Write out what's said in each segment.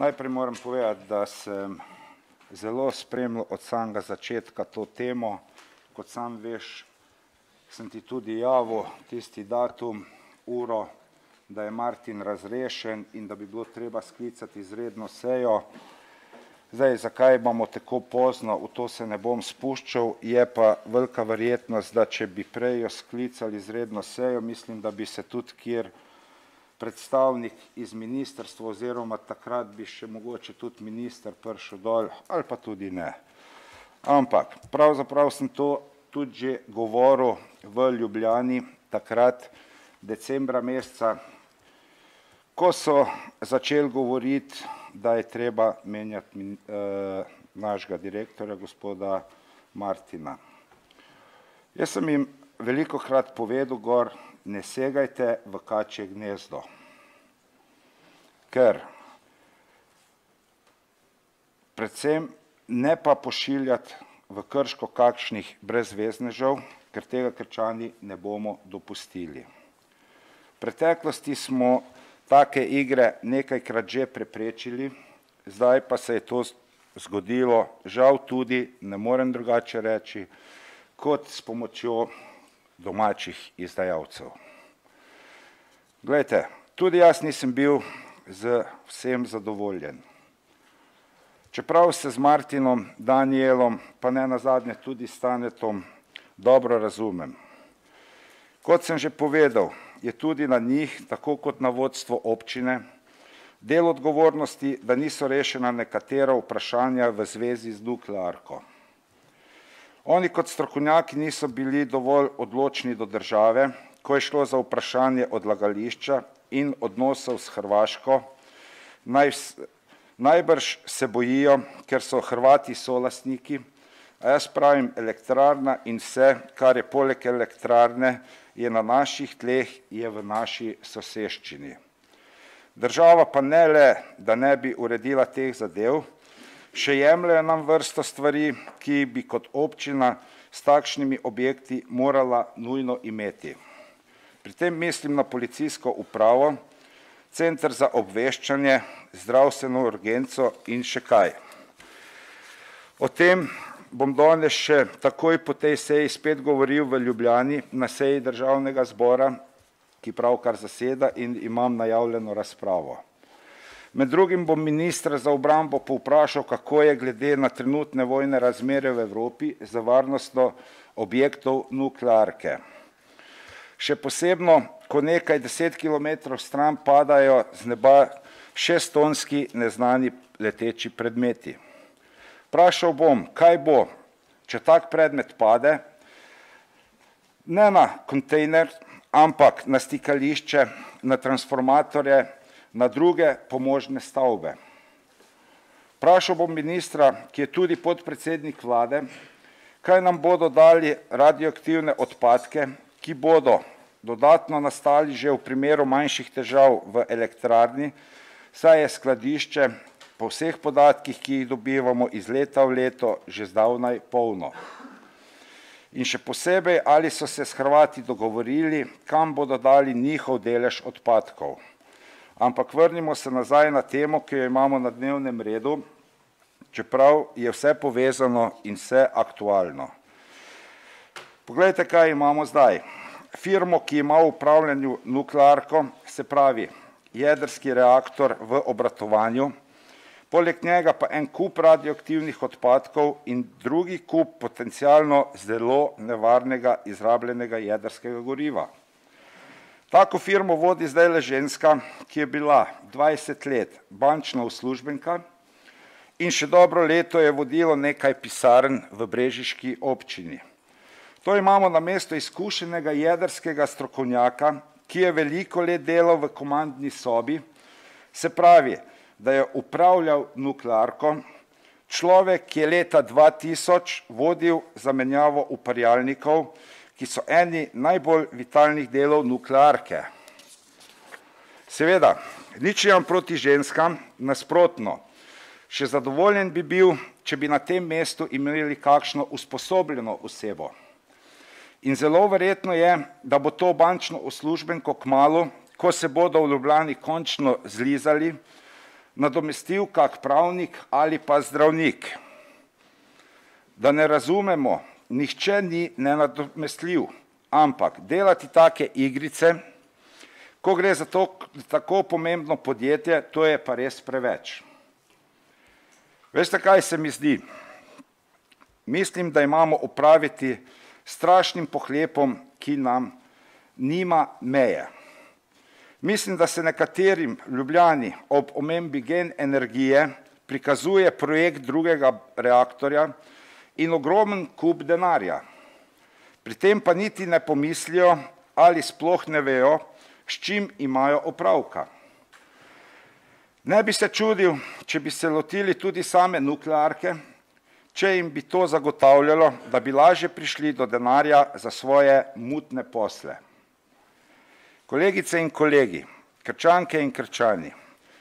Najprej moram povedati, da sem zelo spremljal od samega začetka to temo. Kot sam veš, sem ti tudi javil tisti datum, uro, da je Martin razrešen in da bi bilo treba sklicati izredno sejo. Zdaj, zakaj imamo tako pozno, v to se ne bom spuščal, je pa velika verjetnost, da če bi prej jo sklicali izredno sejo, mislim, da bi se tudi kjer predstavnik iz ministrstva oziroma takrat bi še mogoče tudi minister prišel dol ali pa tudi ne. Ampak pravzaprav sem to tudi že govoril v Ljubljani takrat decembra meseca, ko so začeli govoriti, da je treba menjati eh, našega direktorja, gospoda Martina. Jaz sem jim velikokrat povedal gor, ne segajte v kačje gnezdo. Ker predvsem ne pa pošiljati v Krško kakšnih brezveznežev, ker tega Krčani ne bomo dopustili. V preteklosti smo take igre nekajkrat že preprečili, zdaj pa se je to zgodilo, žal tudi, ne morem drugače reči, kot s pomočjo domačih izdajalcev. Glejte, tudi jaz nisem bil z vsem zadovoljen. Čeprav se z Martinom, Danielom, pa ne nazadnje tudi s Tanetom dobro razumem. Kot sem že povedal, je tudi na njih, tako kot na vodstvo občine, del odgovornosti, da niso rešena nekatera vprašanja v zvezi z nuklearko. Oni kot strokovnjaki niso bili dovolj odločni do države, ko je šlo za vprašanje odlagališča in odnosov s Hrvaško, naj, najbrž se bojijo, ker so Hrvati solastniki, a jaz pravim elektrarna in vse, kar je poleg elektrarne, je na naših tleh, je v naši soseščini. Država pa ne le, da ne bi uredila teh zadev, še jemljajo nam vrsto stvari, ki bi kot občina s takšnimi objekti morala nujno imeti. Pri tem mislim na policijsko upravo, center za obveščanje, zdravstveno urgenco in še kaj. O tem bom danes še takoj po tej seji spet govoril v Ljubljani na seji državnega zbora, ki pravkar zaseda in imam najavljeno razpravo. Med drugim bom ministra za obrambo povprašal, kako je glede na trenutne vojne razmere v Evropi za varnostno objektov nuklearke. Še posebno, ko nekaj deset kilometrov stran padajo z neba šestonski neznani leteči predmeti. Vprašal bom, kaj bo, če tak predmet pade, ne na kontejner, ampak na stikališče, na transformatorje, na druge pomožne stavbe. Vprašal bom ministra, ki je tudi podpredsednik vlade, kaj nam bodo dali radioaktivne odpadke, ki bodo dodatno nastali že v primeru manjših težav v elektrarni, saj je skladišče po vseh podatkih, ki jih dobivamo iz leta v leto, že zdavnaj polno. In še posebej, ali so se s Hrvati dogovorili, kam bodo dali njihov delež odpadkov ampak vrnimo se nazaj na temo, ki jo imamo na dnevnem redu, čeprav je vse povezano in vse aktualno. Poglejte, kaj imamo zdaj. Firmo, ki ima v upravljanju nuklearko, se pravi jedrski reaktor v obratovanju, poleg njega pa en kup radioaktivnih odpadkov in drugi kup potencialno zelo nevarnega izrabljenega jedrskega goriva. Tako firmo vodi zdaj le ženska, ki je bila 20 let bančna uslužbenka in še dobro leto je vodilo nekaj pisarn v Brežiški občini. To imamo na mesto izkušenega jedrskega strokovnjaka, ki je veliko let delal v komandni sobi, se pravi, da je upravljal nuklearko, človek, ki je leta 2000 vodil zamenjavo uparjalnikov, ki so eni najbolj vitalnih delov nuklearke. Seveda, nič imam proti ženskam, nasprotno. Še zadovoljen bi bil, če bi na tem mestu imeli kakšno usposobljeno osebo. In zelo verjetno je, da bo to bančno uslužbenko kmalo, ko se bodo v Ljubljani končno zlizali, nadomestil kak pravnik ali pa zdravnik. Da ne razumemo, nihče ni nenadomestljiv, ampak delati take igrice, ko gre za to tako pomembno podjetje, to je pa res preveč. Veste, kaj se mi zdi? Mislim, da imamo opraviti strašnim pohlepom, ki nam nima meje. Mislim, da se nekaterim Ljubljani ob omembi gen energije prikazuje projekt drugega reaktorja in ogromen kup denarja. Pri tem pa niti ne pomislijo ali sploh ne vejo, s čim imajo opravka. Ne bi se čudil, če bi se lotili tudi same nuklearke, če jim bi to zagotavljalo, da bi lažje prišli do denarja za svoje mutne posle. Kolegice in kolegi, krčanke in krčani,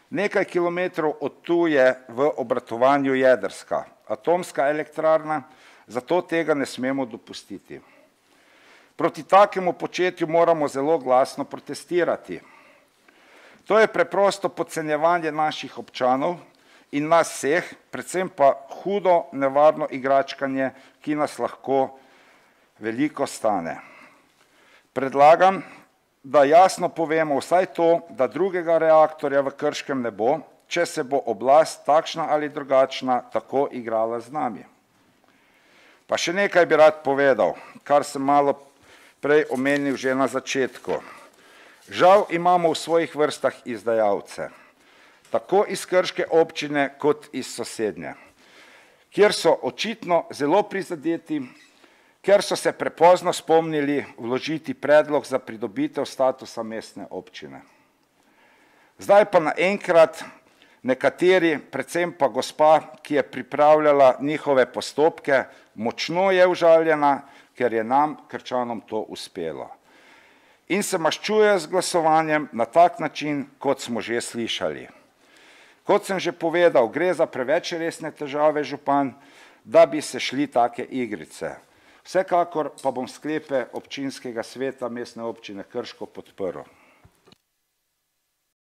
nekaj kilometrov od tu je v obratovanju jedrska, atomska elektrarna, zato tega ne smemo dopustiti. Proti takemu početju moramo zelo glasno protestirati. To je preprosto podcenjevanje naših občanov in nas vseh, predvsem pa hudo nevarno igračkanje, ki nas lahko veliko stane. Predlagam, da jasno povemo vsaj to, da drugega reaktorja v Krškem ne bo, če se bo oblast takšna ali drugačna tako igrala z nami. Pa še nekaj bi rad povedal, kar sem malo prej omenil že na začetku. Žal imamo v svojih vrstah izdajalce, tako iz Krške občine kot iz sosednje, kjer so očitno zelo prizadeti ker so se prepozno spomnili vložiti predlog za pridobitev statusa mestne občine. Zdaj pa naenkrat nekateri, predvsem pa gospa, ki je pripravljala njihove postopke, močno je užaljena, ker je nam, krčanom, to uspelo. In se maščuje z glasovanjem na tak način, kot smo že slišali. Kot sem že povedal, gre za preveč resne težave župan, da bi se šli take igrice. Vsekakor pa bom sklepe občinskega sveta mestne občine Krško podprl.